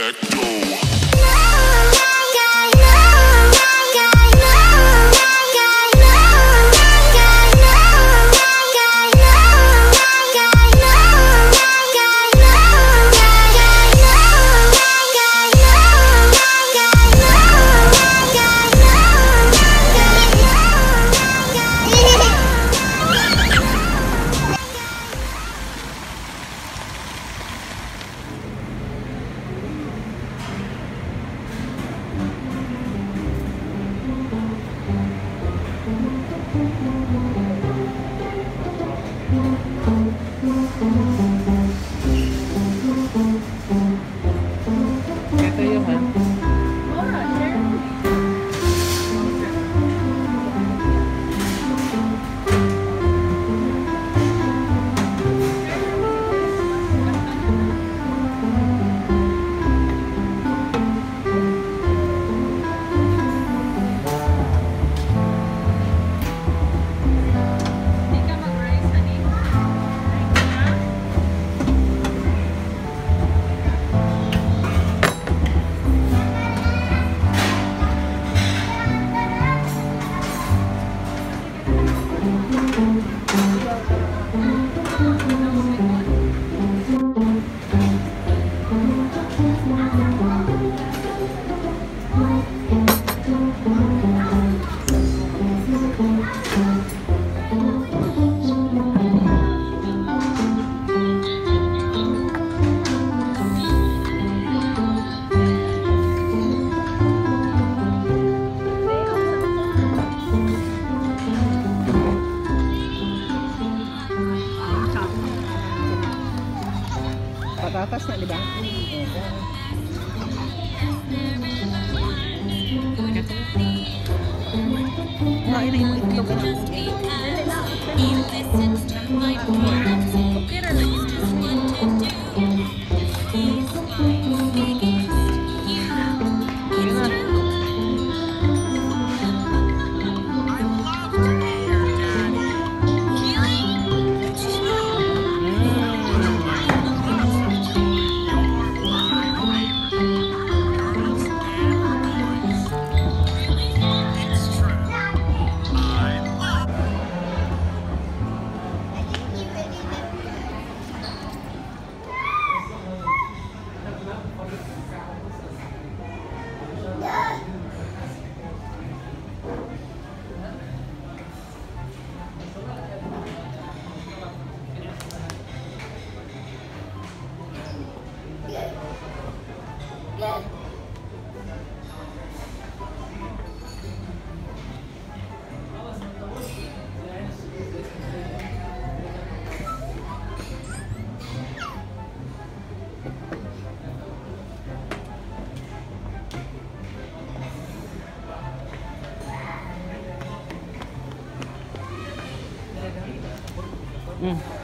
back door. him. Yung ha. Patatas na, di ba? Mm.